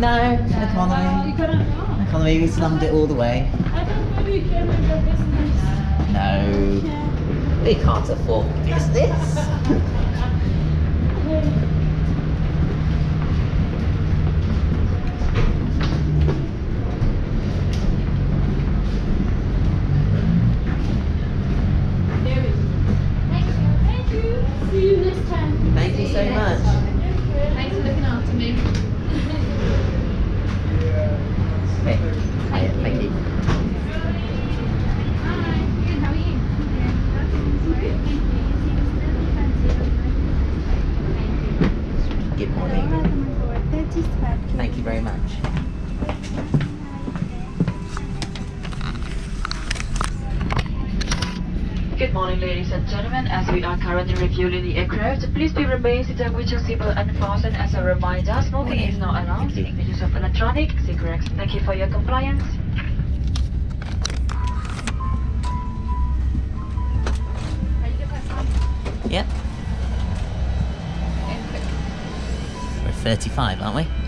No, economy. Economy, we slummed it all the way. I don't know you can with your business. No, we can't afford business. Thank you. See you next time. Thank you so much. Thanks for looking after me. Okay, hiya, thank you. Hi. Good. How are you? Good morning. Thank you very much. Good morning, ladies and gentlemen. As we are currently refueling the aircraft, please be remain seated with your seatbelt unfastened. As a reminder, smoking is not allowed. Thank you. The use of electronic cigarettes. Thank you for your compliance. Yep. We're 35, aren't we?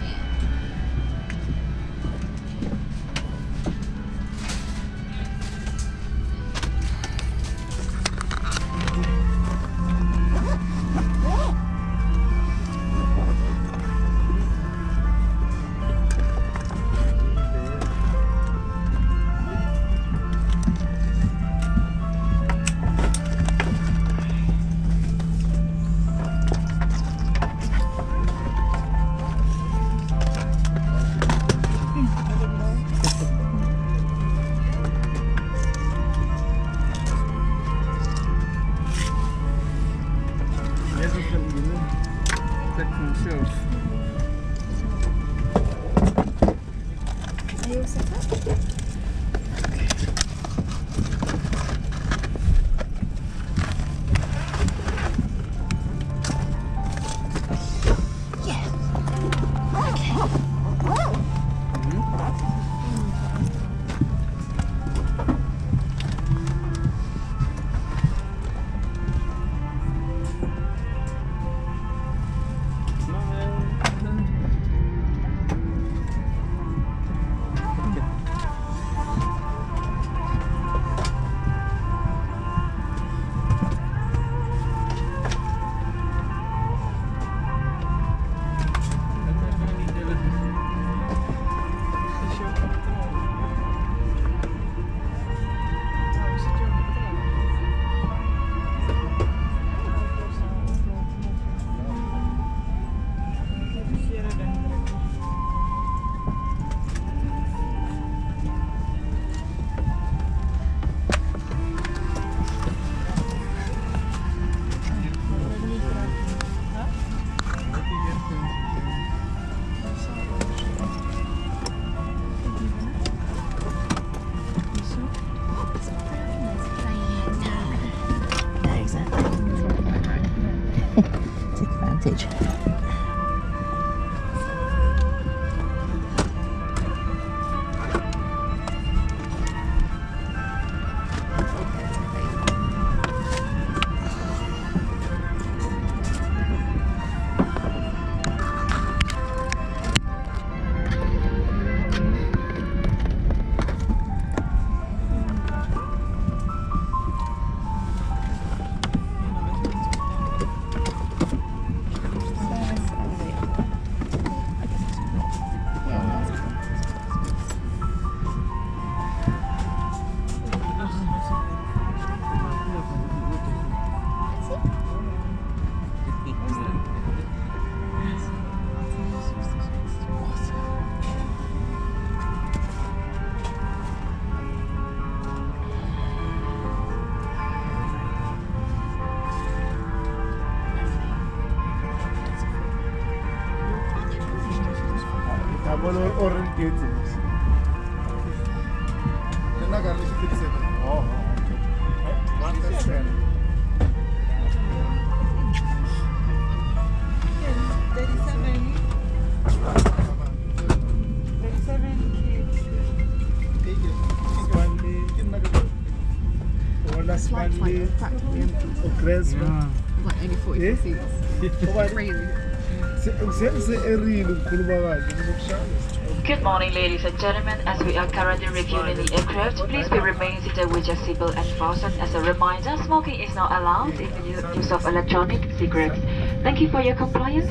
Good morning, ladies and gentlemen. As we are currently reviewing the aircraft, please be remain seated with your seatbelt and fastened. As a reminder, smoking is not allowed in the use of electronic cigarettes. Thank you for your compliance.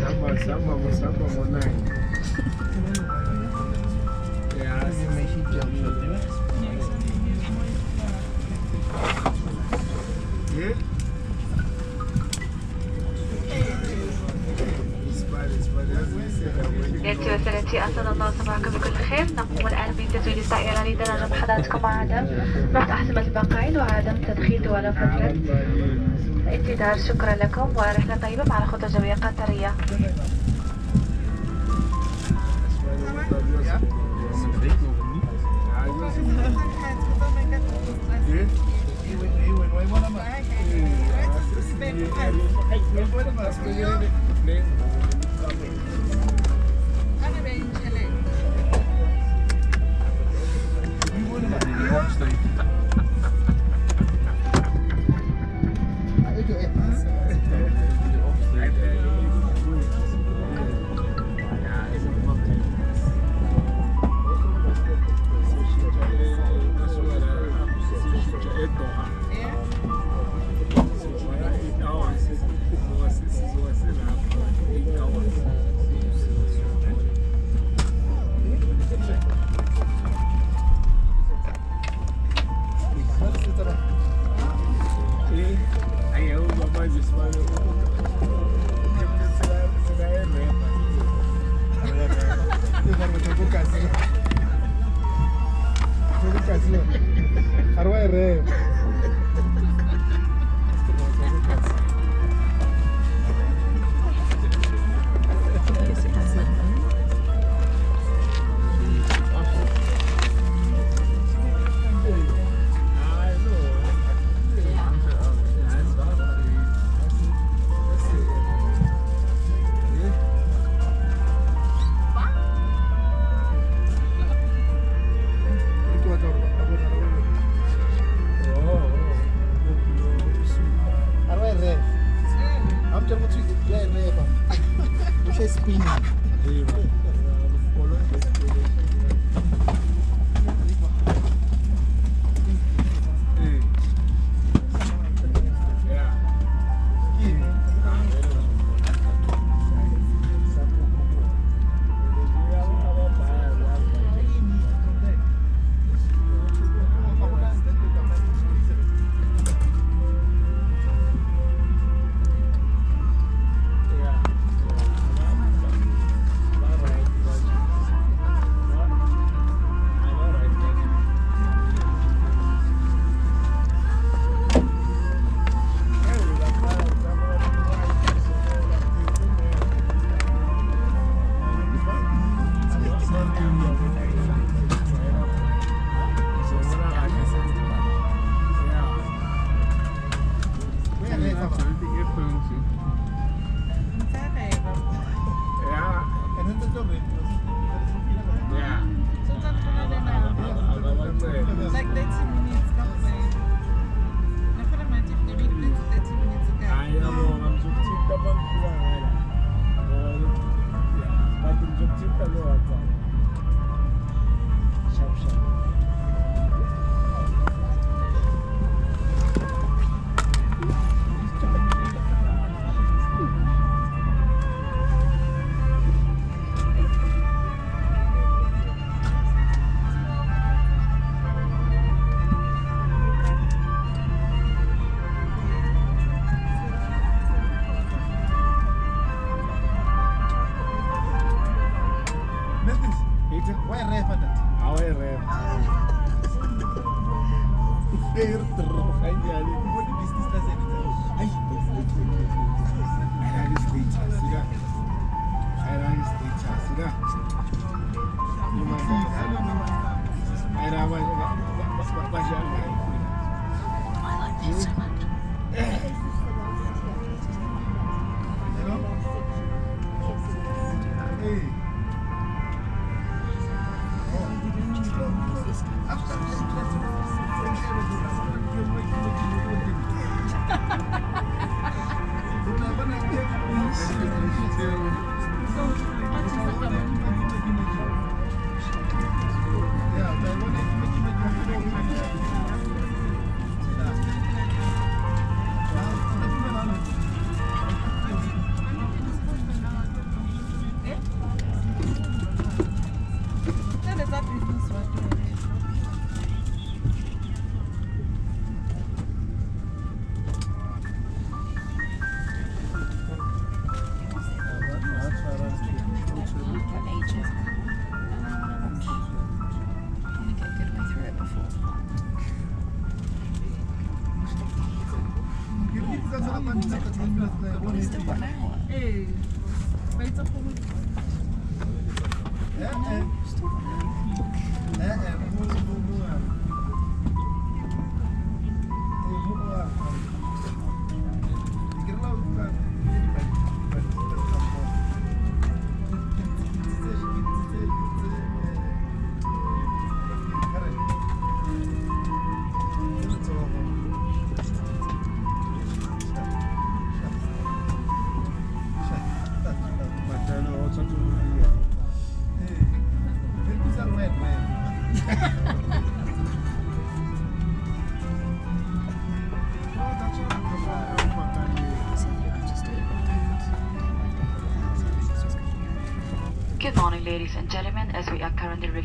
بحضراتكم عدم؟ أحزمة البقاعد وعدم تدخين ولا فترة الانتظار شكرا لكم ورحلة طيبة مع الخطة الجوية قطرية.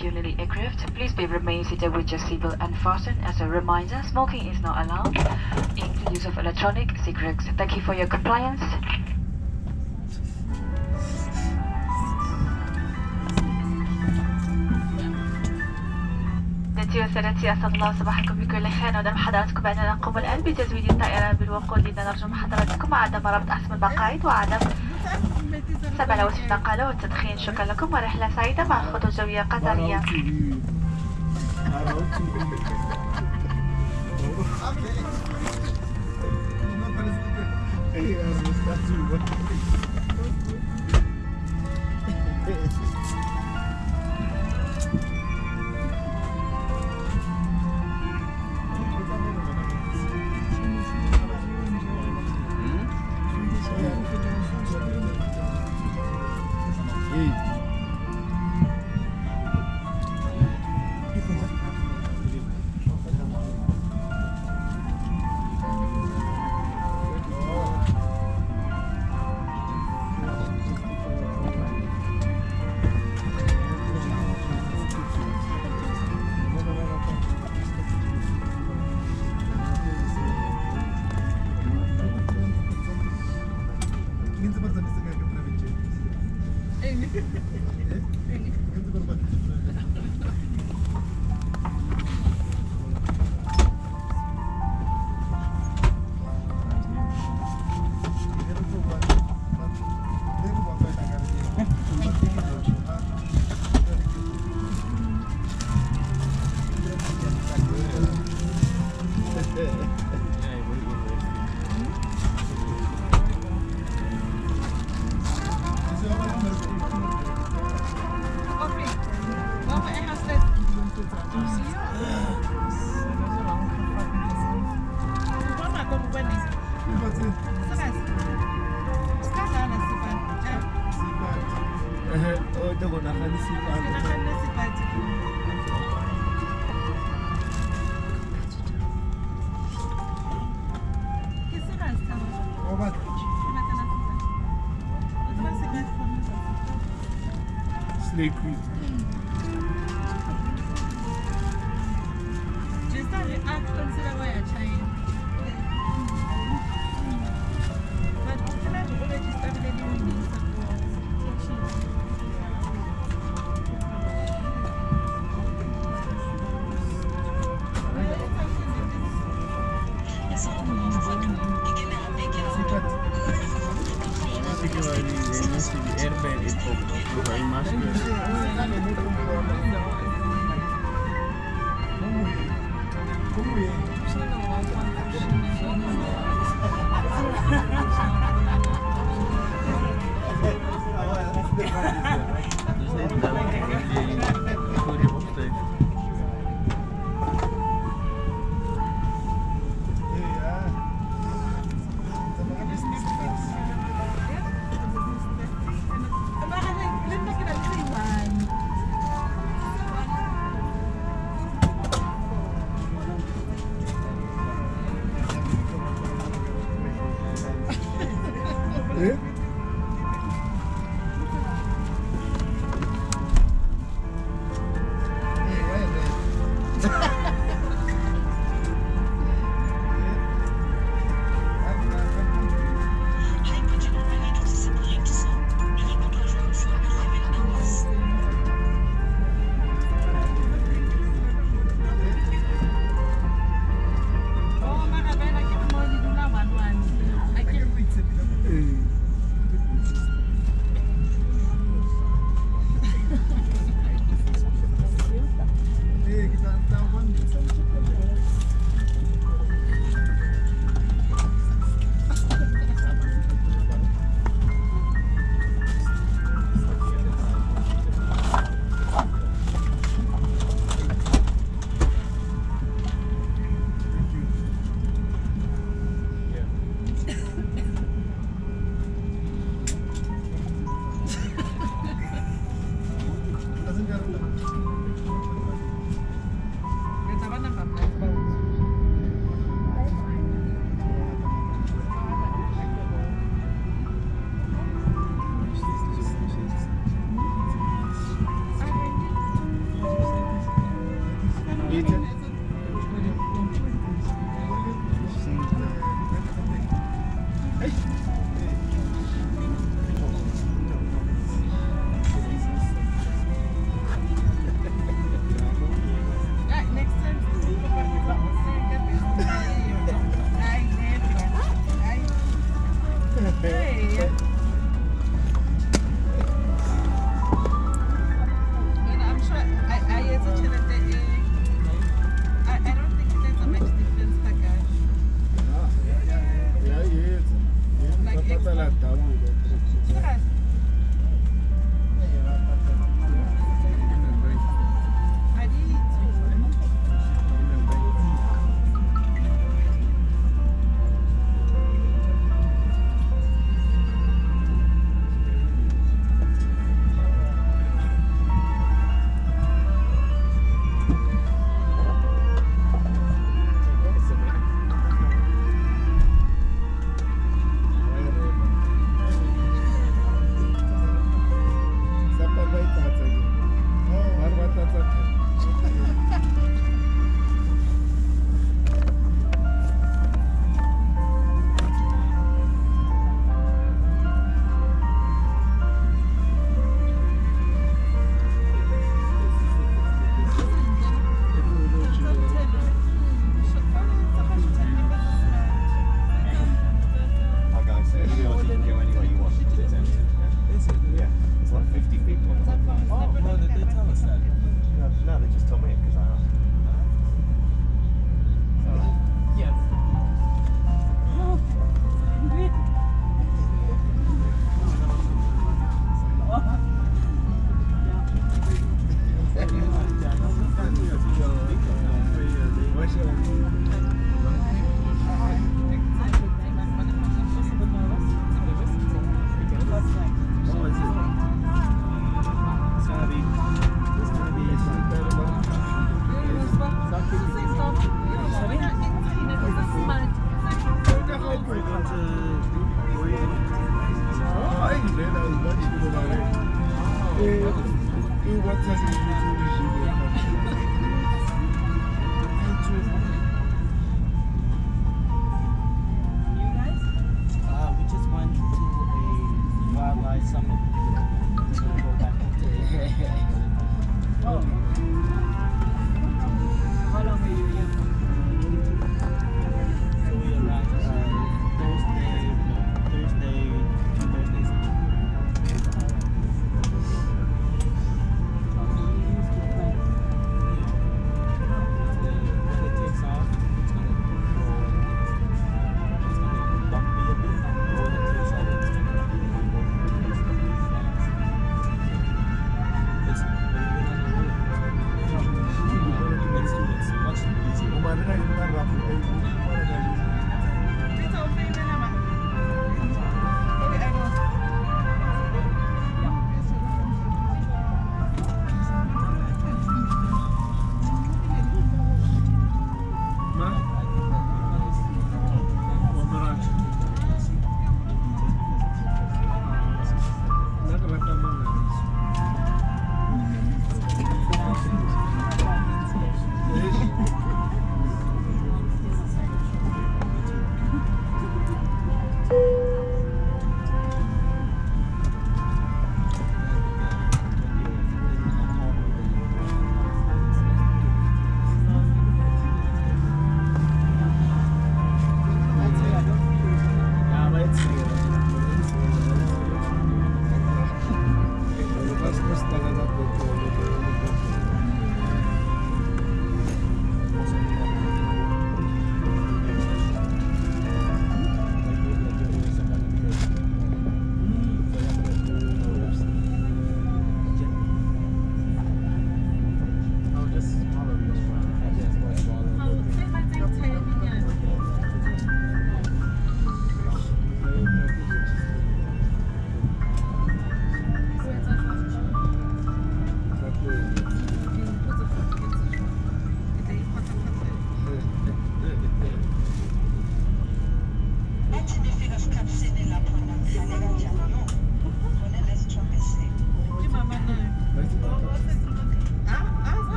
currently reviewing the aircraft, please be remain seated with your seatbelt unfastened. As a reminder, smoking is not allowed, including use of electronic cigarettes. Thank you for your compliance. سيدتي وسادتي أسعد الله صباحكم بكل خير ودام حضراتكم بأننا نقوم الآن بتزويد الطائرة بالوقود لذا نرجو من حضراتكم عدم ربط أحسن البقائد وعدم السبل وسط نقل والتدخين. شكرا لكم. ورحلة سعيدة مع خطوة جوية قطرية.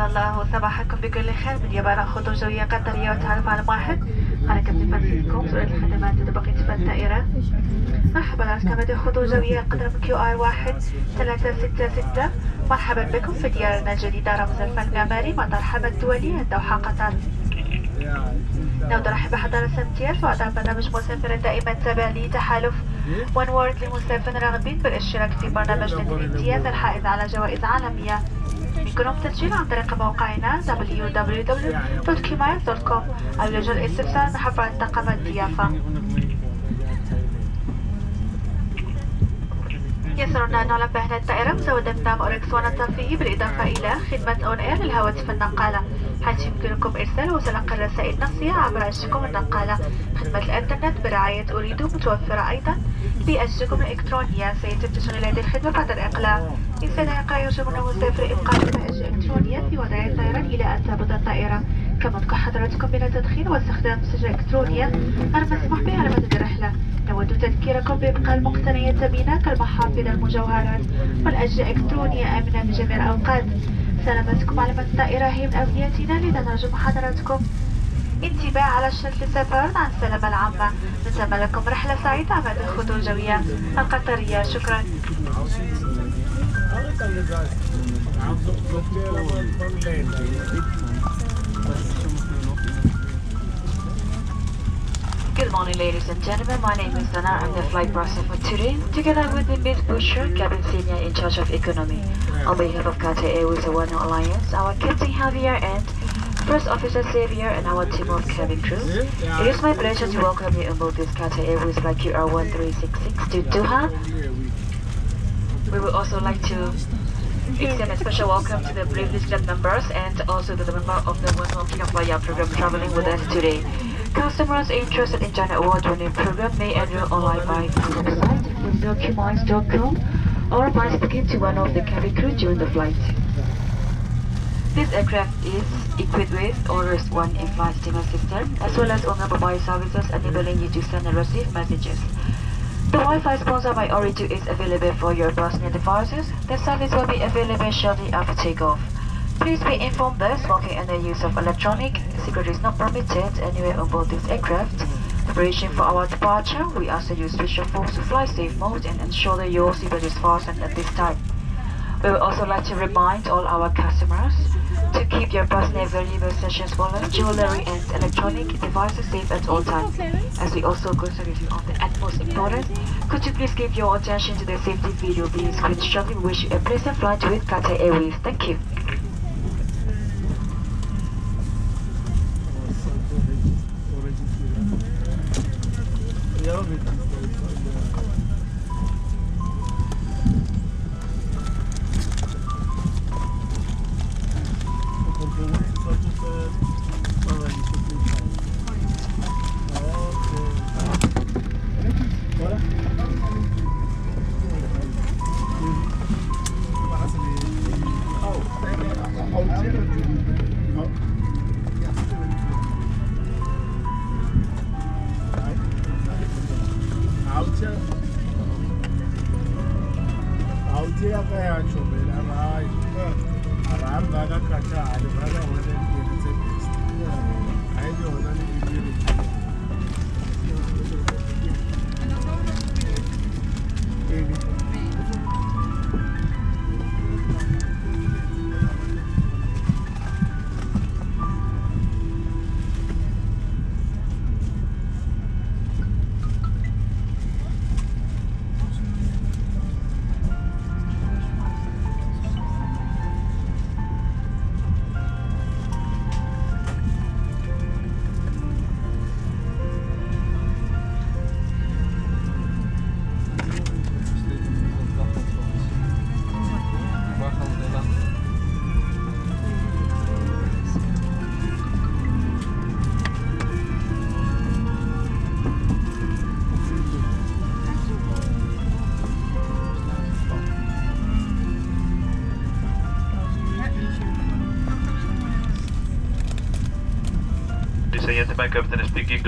أسعد الله صباحكم بكل خير. من يابان خطوط جوية قطرية وتعرف على واحد. أنا كابتن فرانسيسكو مسؤول الخدمات لبقية الطائرة مرحبا أركبة خطوط جوية قدر كيو آر واحد ثلاثة ستة ستة. مرحبا بكم في ديارنا الجديدة رمز الفن المعماري مطار حمد الدولي الدوحة قطر. نود نرحب بحضارة امتياز وأعضاء برنامج مسافر دائما تابع لتحالف وان وورد للمسافرين الراغبين بالاشتراك في برنامج نت الامتياز الحائز على جوائز عالمية. يمكنهم التسجيل عن طريق موقعنا www.kmiles.com أو لجل الاستفسار نحو طاقم الضيافة يسرنا أن نعلم بأن الطائرة مزودة بنظام أوركس ون الترفيهي بالإضافة إلى خدمة أون إير للهواتف النقالة. حيث يمكنكم إرسال وتلقي الرسائل النصية عبر أجهزتكم النقالة. خدمة الإنترنت برعاية أريد متوفرة أيضا بأجهزتكم الإلكترونية. سيتم تشغيل هذه الخدمة بعد الإقلاع. إن سنة يرجو من المسافر إبقاء الأجهزة الإلكترونية في وضع الطائرة إلى أن تهبط الطائرة كما حضراتكم بأن التدخين واستخدام السجل الإلكترونية غير مسموح به على مدى الرحلة. نود تذكيركم بإبقاء المقتنيات الثمينة كالمحافظ المجوهرات والأجهزة الإلكترونية آمنة في جميع الأوقات. سلامتكم على مدى الطائرة هي من أولوياتنا لذا نرجو من حضراتكم. انتباه على الشرط للسفر عن السلامة العامة. نتمنى لكم رحلة سعيدة مع الخطوط الجوية القطرية. شكرا. Morning, ladies and gentlemen. My name is Dana. I'm the flight purser for today. Together with the Miss Busher, cabin senior in charge of economy. On behalf of Qatar Airways One Alliance, our Captain Javier and First Officer Xavier and our team of cabin crew, it is my pleasure to welcome you aboard this Qatar Airways flight QR1366 to Doha. We would also like to extend a special welcome to the privileged club members and also to the member of the One More Via program traveling with us today. Customers interested in China award-winning program may enroll online by the website or by speaking to one of the cabin crew during the flight. This aircraft is equipped with Oryx One in-flight steamer system as well as other mobile services enabling you to send and receive messages. The Wi-Fi sponsored by Ooredoo is available for your personal devices. The service will be available shortly after takeoff. Please be informed that smoking and the use of electronic cigarettes is not permitted anywhere on board this aircraft. Preparation for our departure, we ask that you switch your phones to fly safe mode and ensure that your seatbelt is fastened at this time. We would also like to remind all our customers to keep your personal valuable sessions wallet, jewelry and electronic devices safe at all times. As we also consider you on the utmost importance, could you please give your attention to the safety video being? We wish you a pleasant flight with Qatar Airways. Thank you.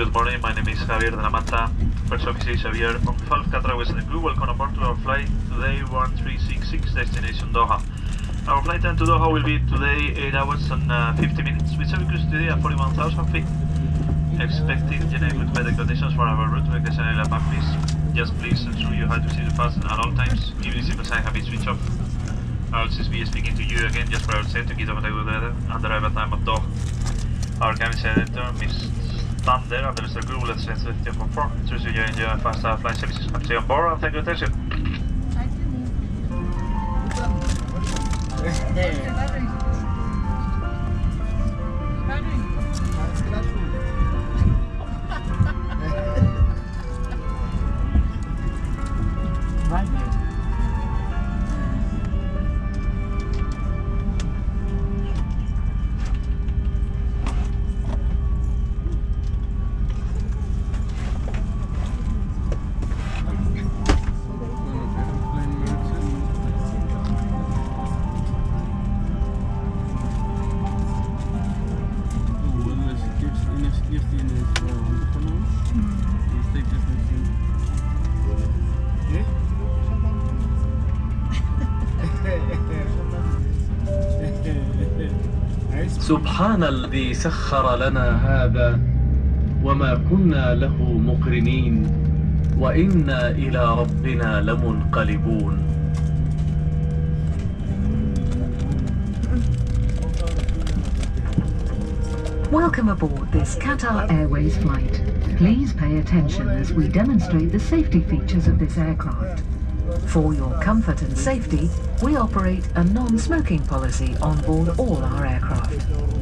Good morning. My name is Javier de la Mata. First officer Javier on 12 Qatar the crew. Welcome aboard to our flight today 1366 destination Doha. Our flight time to Doha will be today 8 hours and uh, 50 minutes with service today at 41,000 feet. Expecting generally good weather conditions for our route to area back please. Just please ensure you have to see the fasten at all times, even if the sign have been switched off. I'll just be speaking to you again just for our safety to keep on the good weather and arrive at time at Doha. Our cabin editor, Miss Thunder, and the rest of the crew will ascend to the confirm. So you enjoy fast flight services. Stay on board and thank you your attention. سبحان الذي سخر لنا هذا وما كنا له مقرنين وإنا إلى ربنا لمنقلبون Welcome aboard this Qatar Airways flight. Please pay attention as we demonstrate the safety features of this aircraft. For your comfort and safety, we operate a non-smoking policy on board all our aircraft.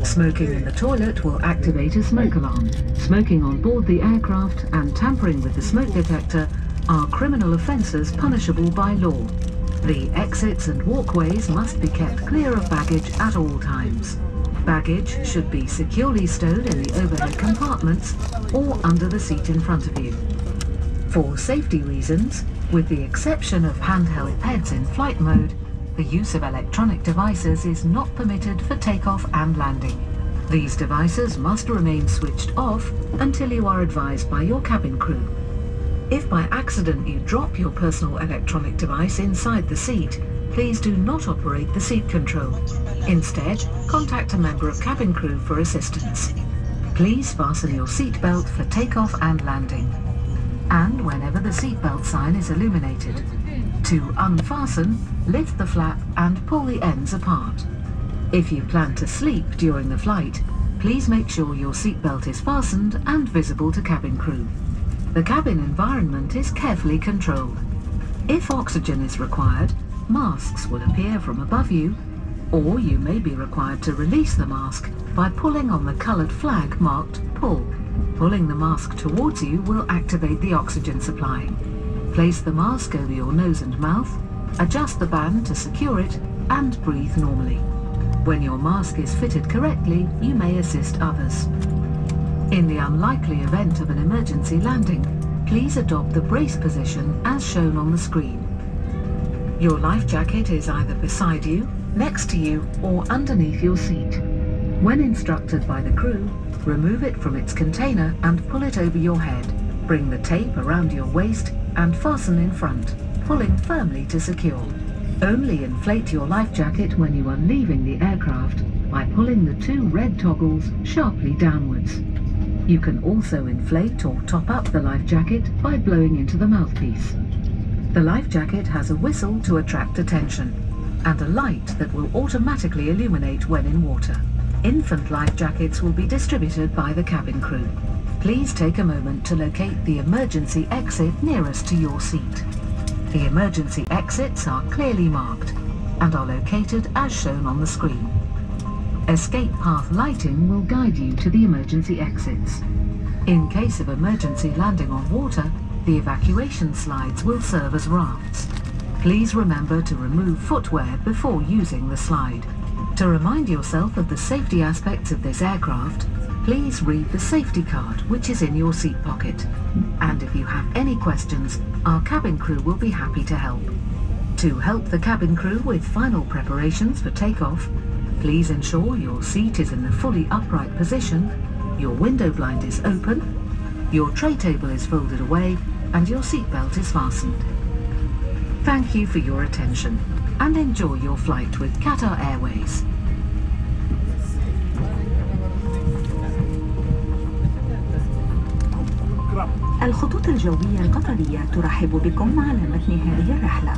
Smoking in the toilet will activate a smoke alarm. Smoking on board the aircraft and tampering with the smoke detector are criminal offences punishable by law. The exits and walkways must be kept clear of baggage at all times. Baggage should be securely stowed in the overhead compartments or under the seat in front of you. For safety reasons, with the exception of handheld peds in flight mode, the use of electronic devices is not permitted for takeoff and landing. These devices must remain switched off until you are advised by your cabin crew. If by accident you drop your personal electronic device inside the seat, please do not operate the seat control. Instead, contact a member of cabin crew for assistance. Please fasten your seatbelt for takeoff and landing. And whenever the seatbelt sign is illuminated, to unfasten, lift the flap and pull the ends apart. If you plan to sleep during the flight, please make sure your seatbelt is fastened and visible to cabin crew. The cabin environment is carefully controlled. If oxygen is required, masks will appear from above you, or you may be required to release the mask by pulling on the coloured flag marked Pull. Pulling the mask towards you will activate the oxygen supply. Place the mask over your nose and mouth, adjust the band to secure it, and breathe normally. When your mask is fitted correctly, you may assist others. In the unlikely event of an emergency landing, please adopt the brace position as shown on the screen. Your life jacket is either beside you, next to you, or underneath your seat. When instructed by the crew, remove it from its container and pull it over your head. Bring the tape around your waist and fasten in front, pulling firmly to secure. Only inflate your life jacket when you are leaving the aircraft by pulling the two red toggles sharply downwards. You can also inflate or top up the life jacket by blowing into the mouthpiece. The life jacket has a whistle to attract attention and a light that will automatically illuminate when in water. Infant life jackets will be distributed by the cabin crew. Please take a moment to locate the emergency exit nearest to your seat. The emergency exits are clearly marked and are located as shown on the screen. Escape path lighting will guide you to the emergency exits. In case of emergency landing on water, the evacuation slides will serve as rafts. Please remember to remove footwear before using the slide. To remind yourself of the safety aspects of this aircraft, please read the safety card which is in your seat pocket. And if you have any questions, our cabin crew will be happy to help. To help the cabin crew with final preparations for takeoff, please ensure your seat is in the fully upright position, your window blind is open, your tray table is folded away, and your seatbelt is fastened. Thank you for your attention and enjoy your flight with Qatar Airways. الخطوط الجوية القطرية ترحب بكم على متن هذه الرحلة.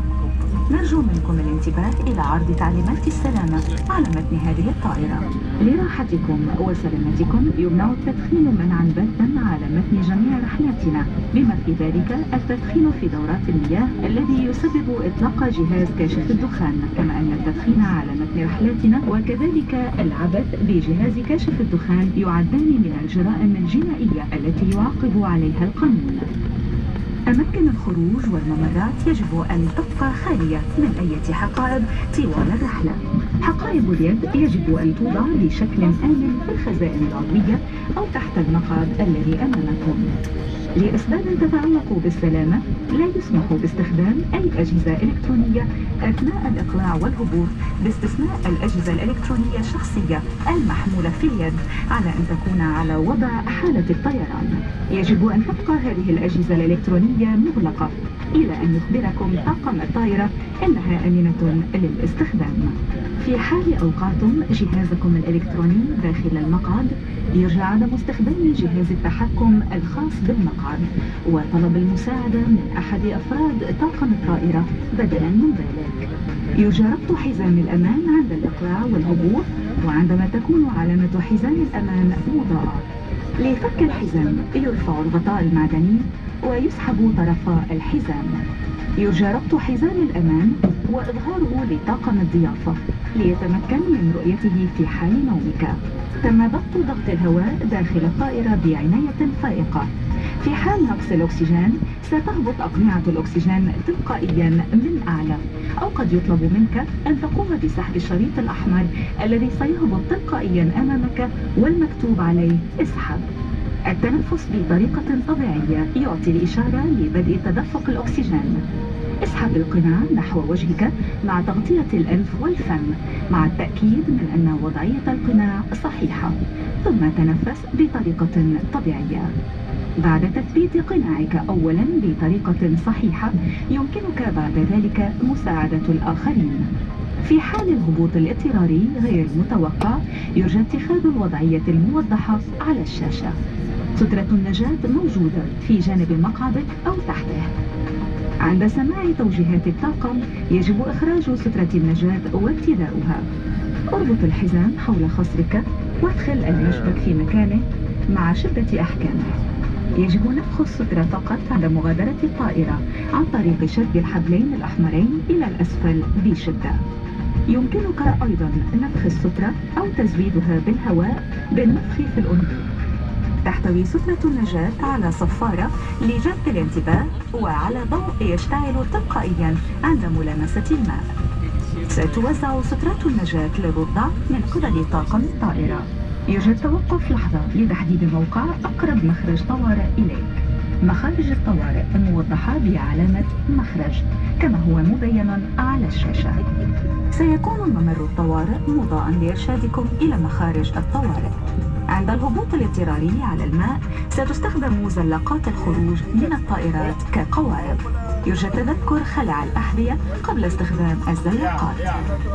نرجو منكم الانتباه إلى عرض تعليمات السلامة على متن هذه الطائرة. لراحتكم وسلامتكم. يمنع التدخين منعا باتا على متن جميع رحلاتنا. بما في ذلك التدخين في دورات المياه الذي يسبب إطلاق جهاز كاشف الدخان. كما أن التدخين على متن رحلاتنا وكذلك العبث بجهاز كاشف الدخان يعدان من الجرائم الجنائية التي يعاقب عليها القانون. أماكن الخروج والممرات يجب أن تبقى خالية من أي حقائب طوال الرحلة. حقائب اليد يجب أن توضع بشكل آمن في الخزائن العضوية أو تحت المقعد الذي أمامكم. لأسباب تتعلق بالسلامة لا يسمح باستخدام أي أجهزة إلكترونية أثناء الإقلاع والهبوط باستثناء الأجهزة الإلكترونية الشخصية المحمولة في اليد على أن تكون على وضع حالة الطيران. يجب أن تبقى هذه الأجهزة الإلكترونية مغلقة. إلى أن يخبركم طاقم الطائرة أنها آمنة للاستخدام. في حال أوقعتم جهازكم الإلكتروني داخل المقعد يرجى عدم استخدام جهاز التحكم الخاص بالمقعد. وطلب المساعدة من أحد أفراد طاقم الطائرة بدلا من ذلك. يرجى ربط حزام الأمان عند الإقلاع والهبوط وعندما تكون علامة حزام الأمان مضاءة لفك الحزام يرفع الغطاء المعدني ويسحب طرف الحزام. يرجى ربط حزام الأمان وإظهاره لطاقم الضيافة ليتمكن من رؤيته في حال نومك تم ضبط ضغط الهواء داخل الطائرة بعناية فائقة. في حال نقص الأكسجين ستهبط أقنعة الأكسجين تلقائيا من أعلى أو قد يطلب منك أن تقوم بسحب الشريط الأحمر الذي سيهبط تلقائيا أمامك والمكتوب عليه اسحب. التنفس بطريقة طبيعية يعطي الإشارة لبدء تدفق الأكسجين. اسحب القناع نحو وجهك مع تغطية الأنف والفم مع التأكيد من أن وضعية القناع صحيحة ثم تنفس بطريقة طبيعية. بعد تثبيت قناعك أولا بطريقة صحيحة يمكنك بعد ذلك مساعدة الآخرين. في حال الهبوط الاضطراري غير المتوقع يرجى اتخاذ الوضعية الموضحة على الشاشة. سترة النجاة موجودة في جانب المقعد أو تحته. عند سماع توجيهات الطاقم يجب إخراج سترة النجاة وارتداؤها أربط الحزام حول خصرك وادخل المشبك في مكانه مع شدة أحكامه يجب نفخ السترة فقط عند مغادرة الطائرة عن طريق شد الحبلين الأحمرين إلى الأسفل بشدة. يمكنك أيضا نفخ السترة أو تزويدها بالهواء بالنفخ في الأنف تحتوي سترة النجاة على صفارة لجذب الانتباه وعلى ضوء يشتعل تلقائيا عند ملامسة الماء. ستوزع سترات النجاة للرضع من قبل طاقم الطائرة يرجى التوقف لحظة لتحديد موقع أقرب مخرج طوارئ إليك. مخارج الطوارئ موضحة بعلامة مخرج كما هو مبين على الشاشة. سيكون ممر الطوارئ مضاء لإرشادكم إلى مخارج الطوارئ. عند الهبوط الاضطراري على الماء ستستخدم مزلقات الخروج من الطائرات كقوارب يرجى تذكر خلع الأحذية قبل استخدام الزلاقات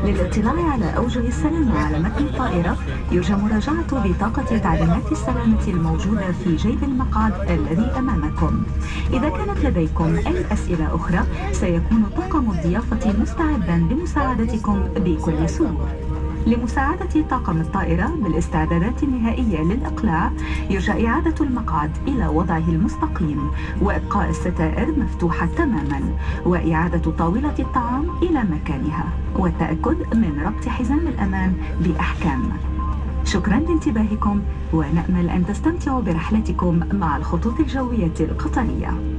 للاطلاع على أوجه السلامة على متن الطائرة يرجى مراجعة بطاقة تعليمات السلامة الموجودة في جيب المقعد الذي أمامكم. إذا كانت لديكم أي أسئلة أخرى سيكون طاقم الضيافة مستعدا لمساعدتكم بكل سرور لمساعدة طاقم الطائرة بالاستعدادات النهائية للإقلاع يرجى إعادة المقعد إلى وضعه المستقيم وإبقاء الستائر مفتوحة تماما وإعادة طاولة الطعام إلى مكانها والتأكد من ربط حزام الأمان بأحكام. شكرا لانتباهكم ونأمل أن تستمتعوا برحلتكم مع الخطوط الجوية القطرية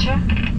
kaça?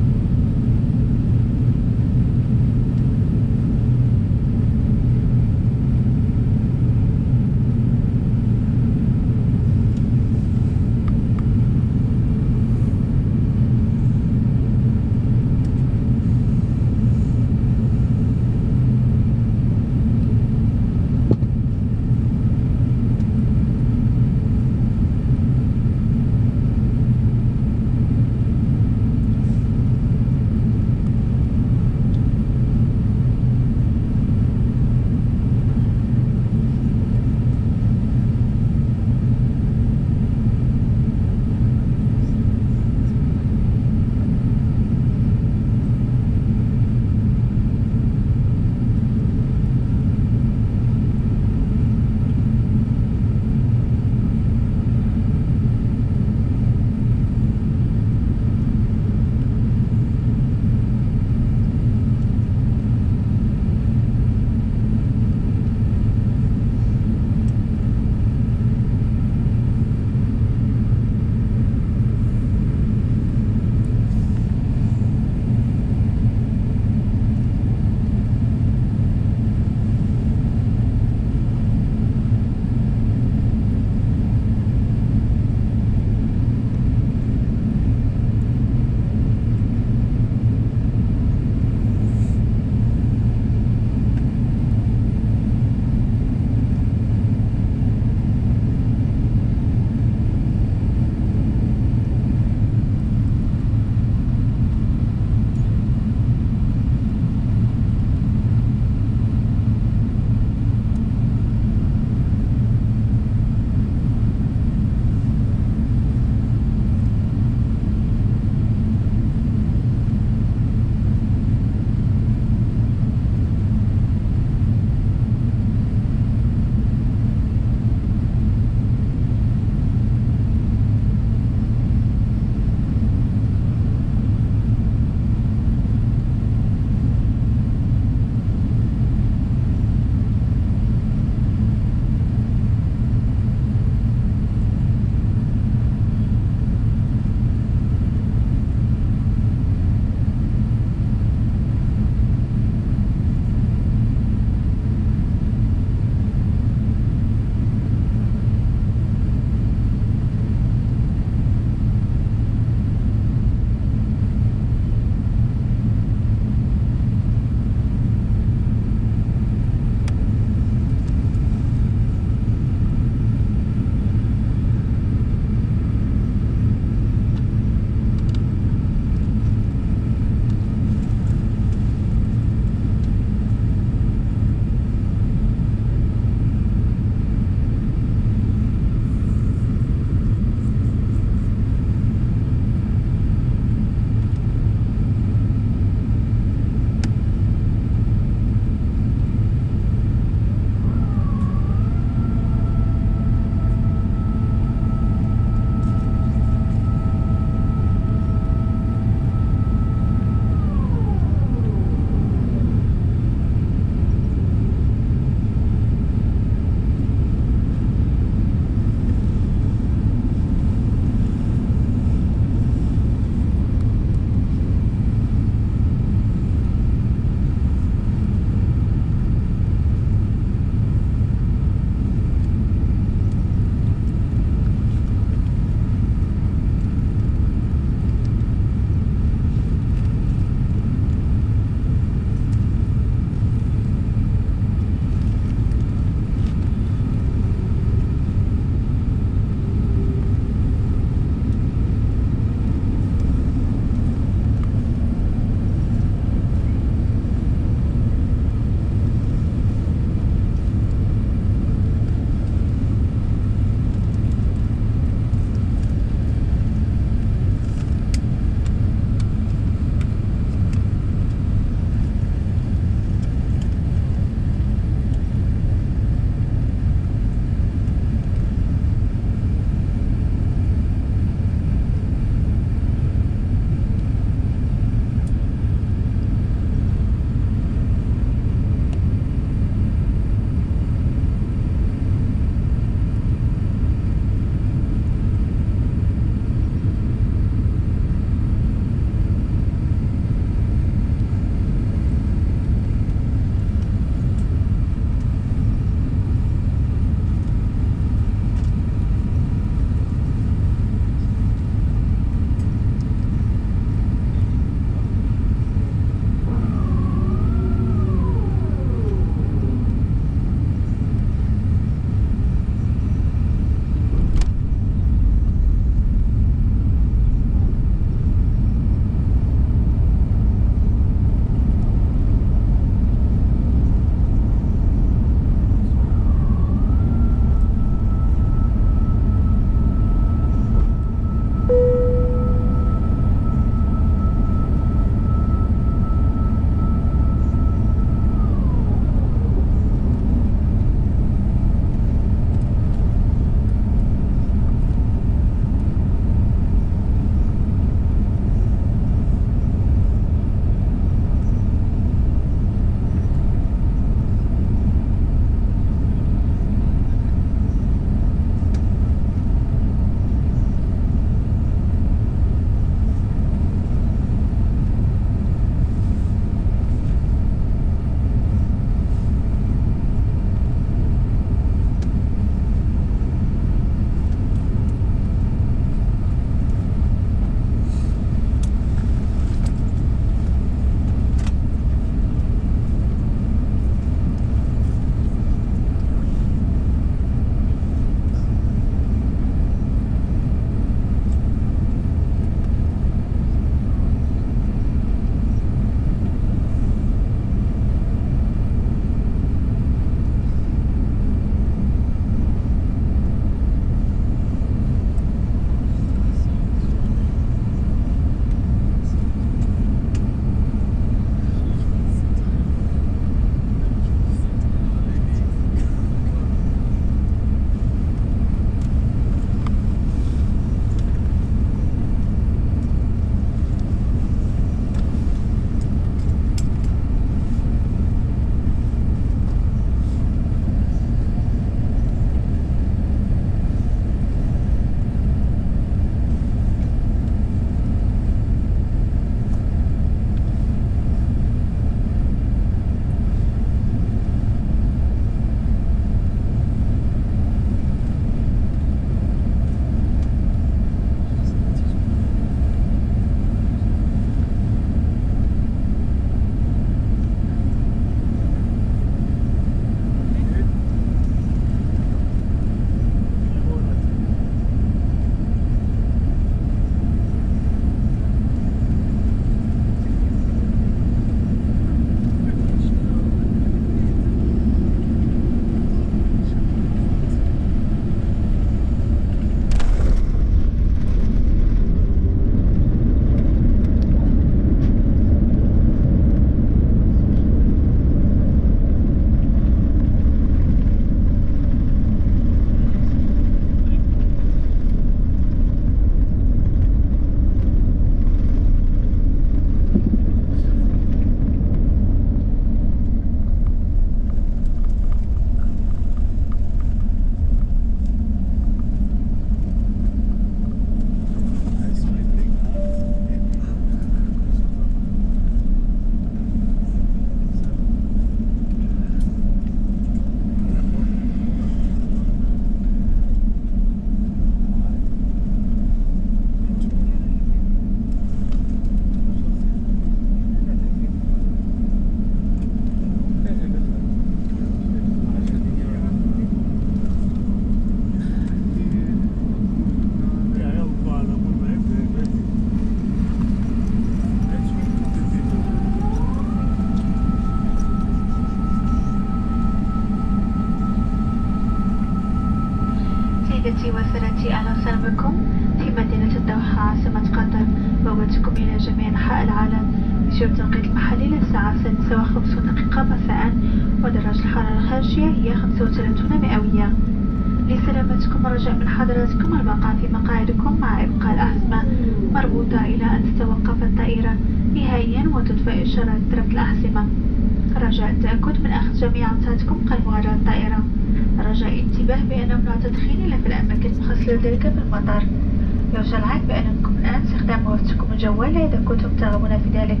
الجوال إذا كنتم ترغبون في ذلك.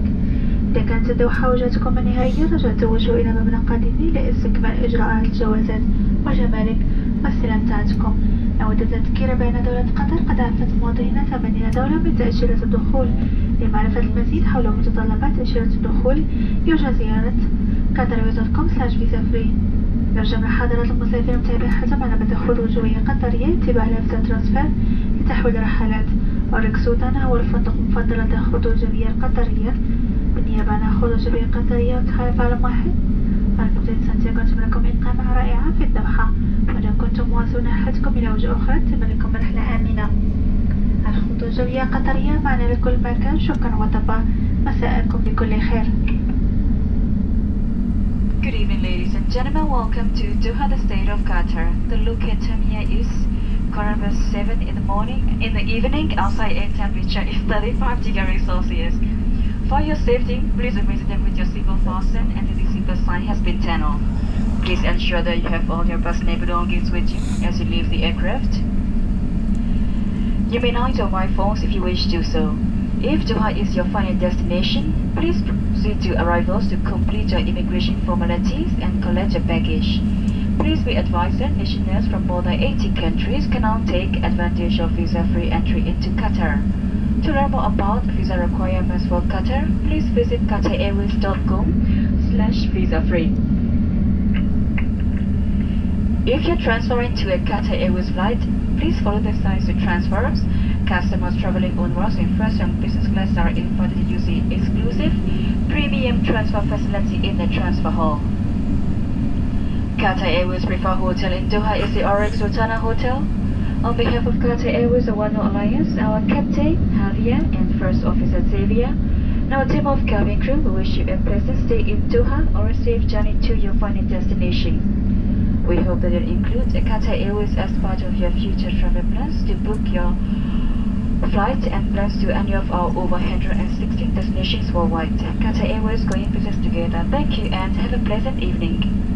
إذا كانت الدوحة وجهتكم النهائية رجاء التوجه إلى مبنى قادمي لاستكمال إجراءات الجوازات والجمارك واستلامتاتكم نود التذكير بأن دولة قطر قد أعفت مواطنينا ثمانين دولة من تأشيرة الدخول. لمعرفة المزيد حول متطلبات تأشيرة الدخول يرجى زيارة سلاش فيزا فري يرجى من حضرات المسافر متابعة حسب علامة الخروج وهي قطرية اتباع لافتة ترانسفير لتحويل الرحلات. وريك سلطان هو الفندق الخطوط الجوية القطرية بالنيابة عن الخطوط الجوية القطرية وتحالف عالم واحد. فالمدينة سانتياغو تم لكم إقامة رائعة في الدوحة. وإذا كنتم مواصلون رحلتكم إلى وجهة أخرى تم لكم رحلة آمنة. الخطوط الجوية القطرية معنا لكل مكان. شكرا وطبا مساءكم بكل خير. Good evening, ladies and gentlemen. Welcome to Doha, the state of Qatar. The local time here is past 7 in the morning. In the evening, outside air temperature is 35 degrees Celsius. For your safety, please remain them with your seatbelt fastened and the seatbelt sign has been turned on. Please ensure that you have all your personal belongings with you as you leave the aircraft. You may now your mobile phones if you wish to do so. If Doha is your final destination, please proceed to arrivals to complete your immigration formalities and collect your baggage. Please be advised that nationals from more than 80 countries can now take advantage of visa-free entry into Qatar. To learn more about visa requirements for Qatar, please visit qatarairways.com slash visa-free. If you're transferring to a Qatar Airways flight, please follow the signs to transfers. Customers traveling onwards in first and business class are invited to use the exclusive premium transfer facility in the transfer hall. Qatar Airways preferred hotel in Doha is the Oryx Rotana Hotel. On behalf of Qatar Airways World Alliance, our captain, Javier, and first officer Xavier, and our team of cabin crew, we wish you a pleasant stay in Doha or a safe journey to your final destination. We hope that you'll include Qatar Airways as part of your future travel plans to book your flight and plans to any of our over 116 destinations worldwide. Qatar Airways going business together. Thank you and have a pleasant evening.